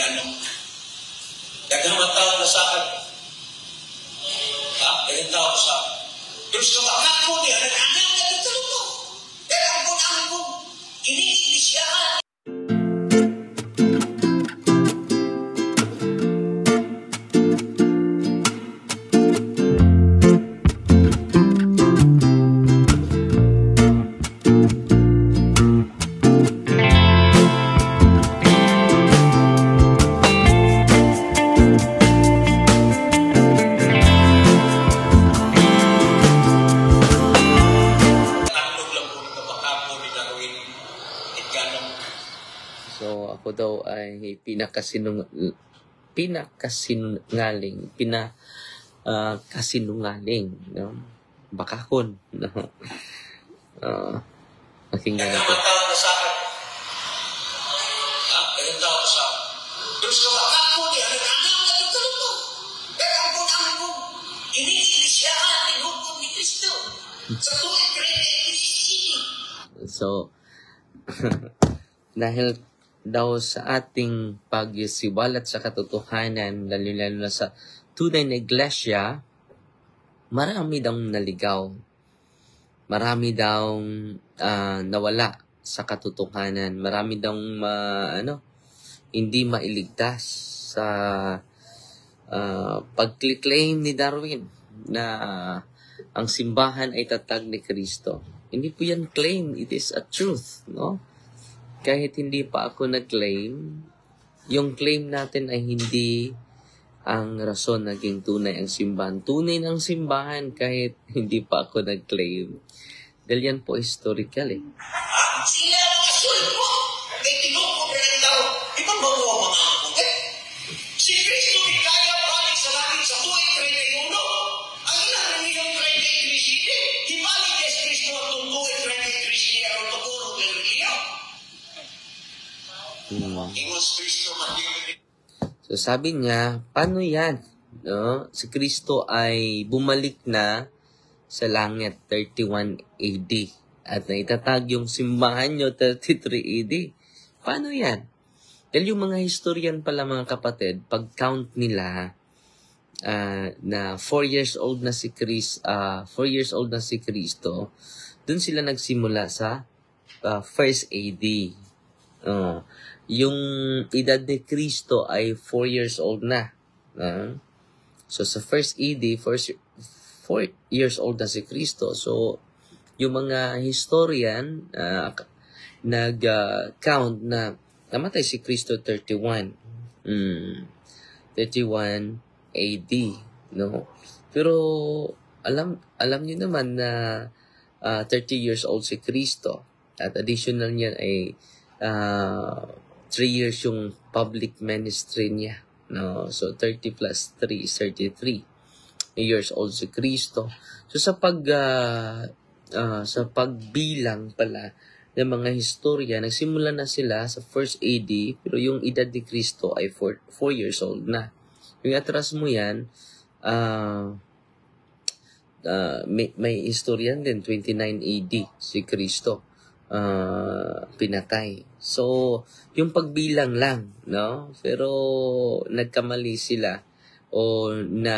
ganong. Dagang matawag na sa akin. Ha? Dagang tawag sa akin. Pero sa mga ko niya, nag-anak na dito ko. Pero ang kunang ko, ini-iglisyahan. Pinakasinung pinakasinungaling, pina ah, kasinungaling, no? Bakakon, no? Uh, pakinggan natin. So, dahil daw sa ating pagsisiwalat sa katotohanan, lalo-lalo na sa tunay na iglesia, marami daw naligaw. Marami daw ah, nawala sa katotohanan. Marami daw ma, ano, hindi mailigtas sa uh, pag-claim ni Darwin na ang simbahan ay tatag ni Kristo. Hindi po yan claim, it is a truth, no? Kahit hindi pa ako nag-claim, yung claim natin ay hindi ang rason naging tunay ang simbahan. Tunay ng simbahan kahit hindi pa ako nag-claim. Dahil yan po historical eh. So sabi niya, paano yan? No? Si Kristo ay bumalik na sa langit 31 AD at naitatag yung simbahan nyo 33 AD. Paano yan? Dahil yung mga historian pala mga kapatid, pag count nila ah, na 4 years old na si Chris, 4 years old na si Kristo, dun sila nagsimula sa ah, first AD. Oh, yung edad ni Kristo ay 4 years old na. Ah. so sa first AD, first 4 years old na si Kristo. So yung mga historian ah, nag-count na namatay si Kristo 31. Mm, 31 AD, no? Pero alam alam niyo naman na ah, 30 years old si Kristo at additional niyan ay uh, 3 years yung public ministry niya. No? So, 30 plus 3 is 33 years old si Kristo. So, sa pag, ah, ah, sa pagbilang pala ng mga historia, nagsimula na sila sa first AD, pero yung edad ni Kristo ay 4, 4 years old na. Yung atras mo yan, ah, ah, may, may historian din, 29 AD si Kristo ah, pinatay. So, yung pagbilang lang, no? Pero nagkamali sila o na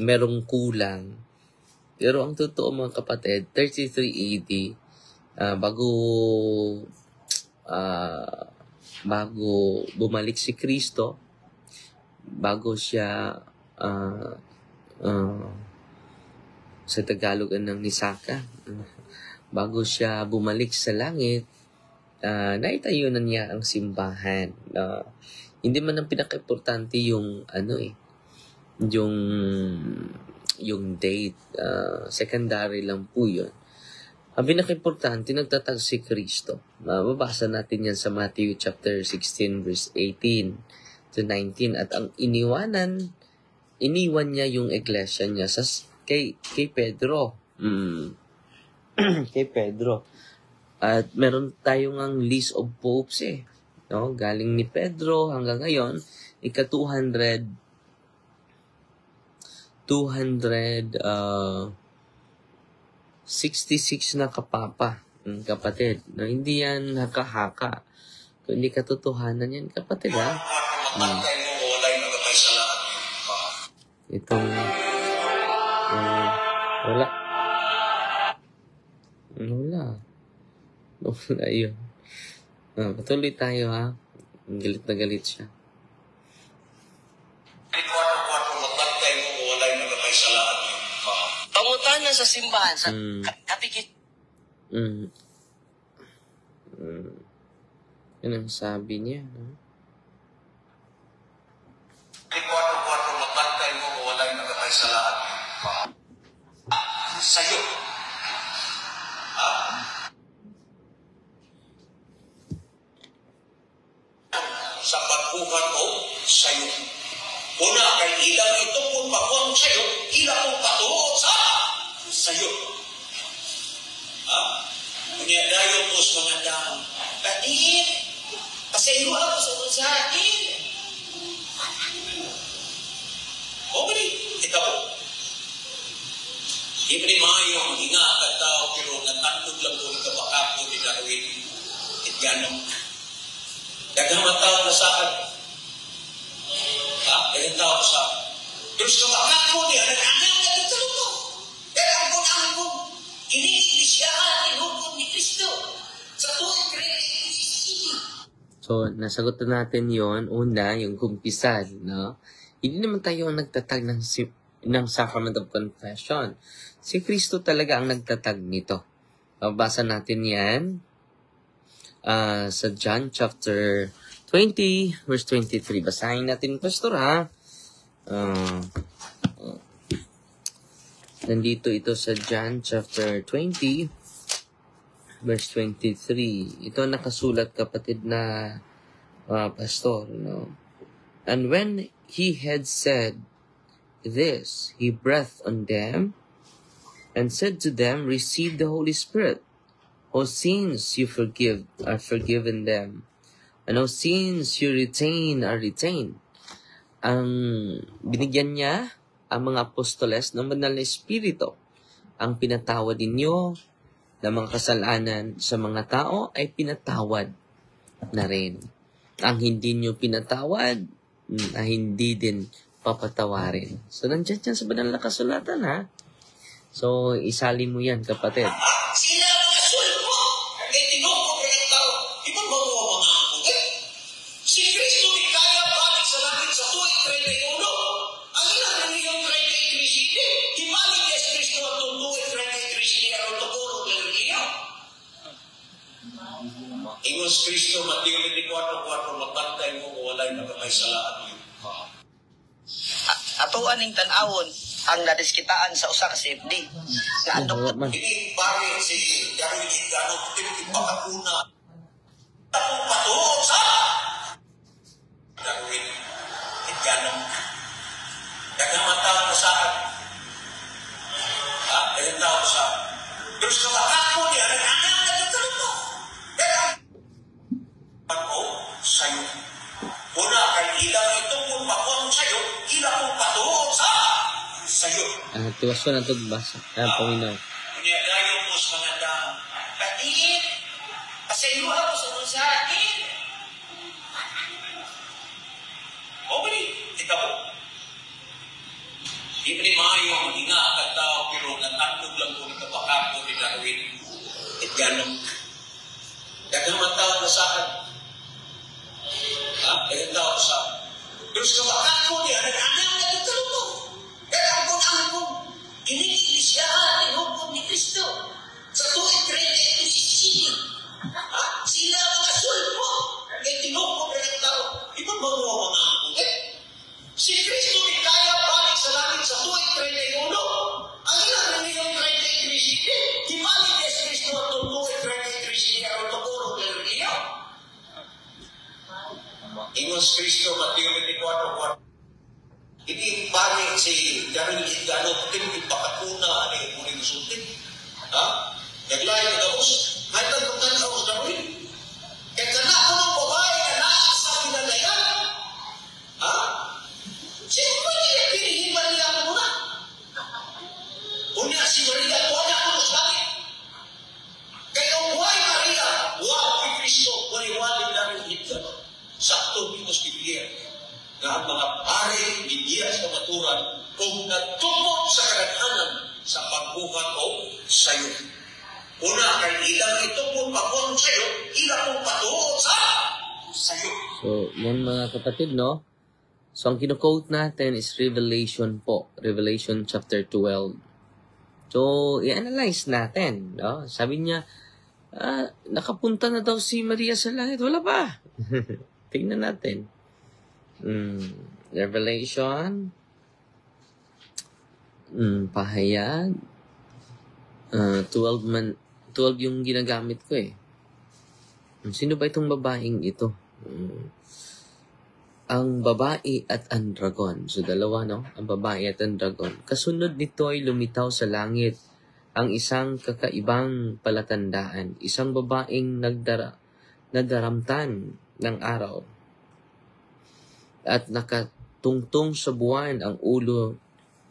merong kulang. Pero ang totoo mga kapatid, 33 AD, ah, bago ah, bago bumalik si Kristo, bago siya ah, ah, sa Tagalogan ng Nisaka, bago siya bumalik sa langit, uh, naitayo na niya ang simbahan. Uh, hindi man ang pinaka-importante yung ano eh, yung yung date. Uh, secondary lang po yun. Ang pinaka-importante, nagtatag si Kristo. Mababasa natin yan sa Matthew chapter 16 verse 18 to 19. At ang iniwanan, iniwan niya yung iglesia niya sa kay kay Pedro. Mm. kay Pedro. At meron tayong ang list of popes eh. No? Galing ni Pedro hanggang ngayon, ika 200 200 uh, 66 na kapapa, mm, kapatid. No, hindi yan haka-haka. Kung hindi katotohanan yan, kapatid ha. Lahat. Itong, um, wala. Wala. Wala yun. Ah, patuloy tayo ha. Galit na galit siya. Nagkakay sa simbahan sa Mm. ka- katikit Mm. Mm. Yun ang sabi niya. No? Sa lahat. Sa'yo. sa pagbuhat ko sa'yo. Una kay ilang itong kung pakuang sa'yo, ilang kong patuod sa sa'yo. Ha? Kunya dayo po sa mga daan. Batin, pasayo ako sa kung sa akin. O ba ni? Ito po. Ni maayo ang hinga at tao pero natandog lang po ni kabakapo ni Darwin. At ganong Daghang tao na sa tao sa. Pero sa mga ko niya, nag-angang na ito. Pero ang kung iniiglisyahan, tinugod ni Kristo. Sa tuwing Kristo. So, nasagot na natin yon Una, yung kumpisal, no? Hindi naman tayo ang nagtatag ng, si- ng Sacrament of Confession. Si Kristo talaga ang nagtatag nito. Mabasa natin yan ah, sa John chapter 20, verse 23. Basahin natin, Pastor, ha? Ah. nandito ito sa John chapter 20, verse 23. Ito nakasulat kapatid na uh, pastor, no? And when he had said this, he breathed on them and said to them, Receive the Holy Spirit. O sins you forgive are forgiven them, and o sins you retain are retained. Ang binigyan niya ang mga apostoles ng banal na Espiritu. Ang pinatawad ninyo ng mga kasalanan sa mga tao ay pinatawad na rin. Ang hindi nyo pinatawad mm, ay hindi din papatawarin. So, nandiyan yan sa banal na kasulatan, ha? So, isali mo yan, kapatid. Nagkakay sa lahat ato aning tan-awon ang nadiskitaan sa usa ka CFD nga man. Ini pare si Darwin Gigano, pinipin Tiwaso na ito basa. Ah, Panginoon. Kunya dayo mo sa mga daan. Batin, pasayo ako sa. Di ni ang tao pero lang ni Darwin. At tao na sa akin. Ha? Tao na sa akin. Pero sa kabakapo niya, nag-angang iniiglisyahan, tinugod ni Kristo. Sa tuwing 30 Una, kay ilang itupot pagbuhat sayo, ilang mo patuot sa sayo. So, yan mga kapatid, no? So, ang kino-quote natin is Revelation po. Revelation chapter 12. So, i-analyze natin, no? Sabi niya, ah, nakapunta na daw si Maria sa langit. Wala pa. Tingnan natin. Mm, Revelation. Mm, pahayag. Ah, 12 man 12 yung ginagamit ko eh. Sino ba itong babaeng ito? Mm. Ang babae at ang dragon. So, dalawa, no? Ang babae at ang dragon. Kasunod nito ay lumitaw sa langit ang isang kakaibang palatandaan. Isang babaeng nagdara, nadaramtan ng araw. At nakatungtong sa buwan ang ulo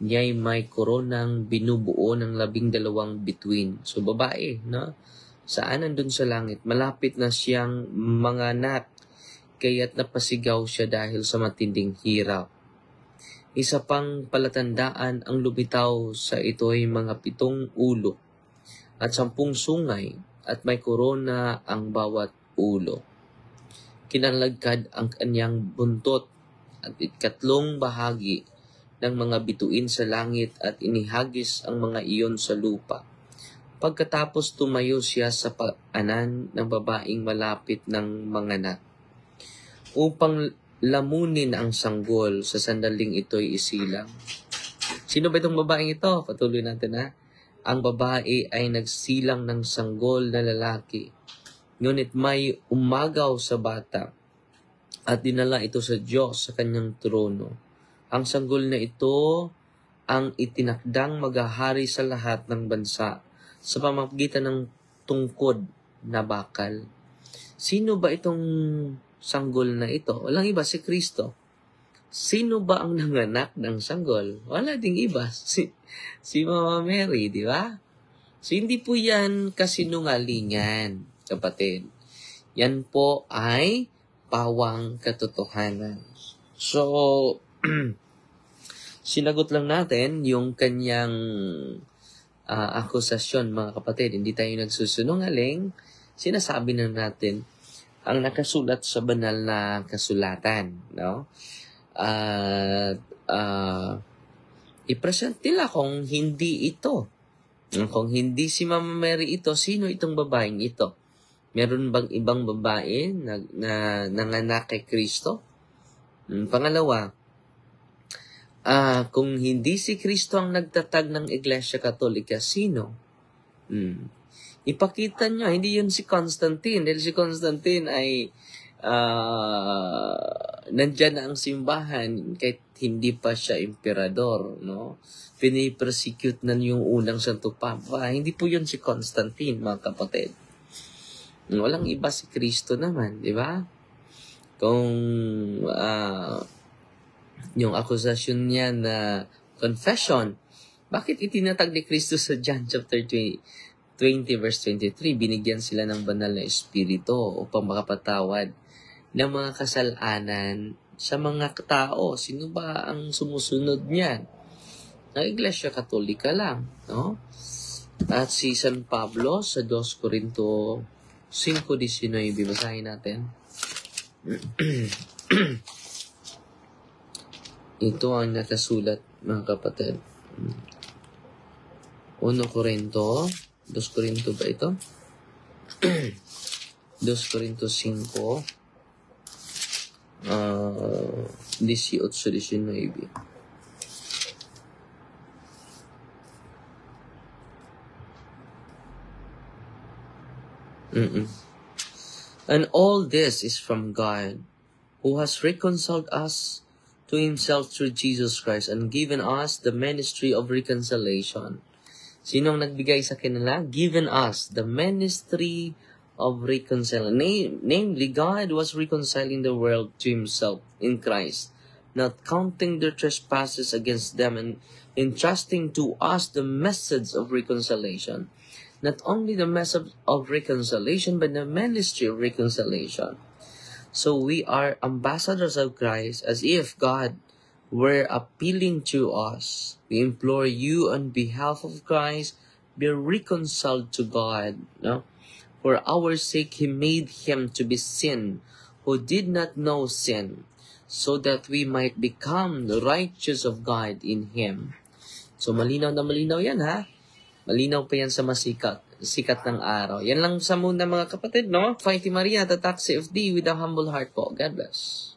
niya'y may koronang binubuo ng labing dalawang bituin. So, babae, no? Saan nandun sa langit? Malapit na siyang manganak kaya't napasigaw siya dahil sa matinding hirap. Isa pang palatandaan ang lumitaw sa ito ay mga pitong ulo at sampung sungay at may korona ang bawat ulo. Kinalagkad ang kanyang buntot at ikatlong bahagi ng mga bituin sa langit at inihagis ang mga iyon sa lupa. Pagkatapos tumayo siya sa paanan ng babaeng malapit ng manganak upang lamunin ang sanggol sa sandaling ito'y isilang. Sino ba itong babaeng ito? Patuloy natin ha. Ang babae ay nagsilang ng sanggol na lalaki. Ngunit may umagaw sa bata at dinala ito sa Diyos sa kanyang trono. Ang sanggol na ito ang itinakdang maghahari sa lahat ng bansa sa pamamagitan ng tungkod na bakal. Sino ba itong sanggol na ito? Walang iba, si Kristo. Sino ba ang nanganak ng sanggol? Wala ding iba. Si, si Mama Mary, di ba? So, hindi po yan kasinungalingan, kapatid. Yan po ay pawang katotohanan. So, sinagot lang natin yung kanyang uh, akusasyon, mga kapatid. Hindi tayo nagsusunungaling. Sinasabi na natin ang nakasulat sa banal na kasulatan, no? At uh, i-present nila kung hindi ito. Kung hindi si Mama Mary ito, sino itong babaeng ito? Meron bang ibang babae na, na nanganak kay Kristo? Hmm, pangalawa, uh, kung hindi si Kristo ang nagtatag ng Iglesia Katolika, sino? Hmm ipakita nyo, hindi yun si Constantine. Dahil si Constantine ay uh, nandyan na ang simbahan kahit hindi pa siya emperador, no? Pinipersecute na yung unang Santo Papa. Hindi po yun si Constantine, mga kapatid. Walang iba si Kristo naman, di ba? Kung uh, yung akusasyon niya na confession, bakit itinatag ni Kristo sa John chapter 20, 20 verse 23, binigyan sila ng banal na espiritu upang makapatawad ng mga kasalanan sa mga tao. Sino ba ang sumusunod niyan? Ang Iglesia Katolika lang, no? At si San Pablo sa 2 Corinto 5.19, basahin natin. Ito ang nakasulat, mga kapatid. 1 Corinto 2 Corinto ba ito? 2 Corinto 5 uh, 18-19 Mm-mm. And all this is from God, who has reconciled us to himself through Jesus Christ and given us the ministry of reconciliation. Sinong nagbigay sa kanila? Given us the ministry of reconciling. Nam- namely, God was reconciling the world to Himself in Christ, not counting their trespasses against them and entrusting to us the message of reconciliation. Not only the message of reconciliation, but the ministry of reconciliation. So we are ambassadors of Christ as if God were appealing to us. We implore you on behalf of Christ, be reconciled to God. No? For our sake, He made Him to be sin, who did not know sin, so that we might become the righteous of God in Him. So malinaw na malinaw yan ha. Malinaw pa yan sa masikat, sikat ng araw. Yan lang sa muna mga kapatid, no? Fighting Maria, the taxi of D with a humble heart po. God bless.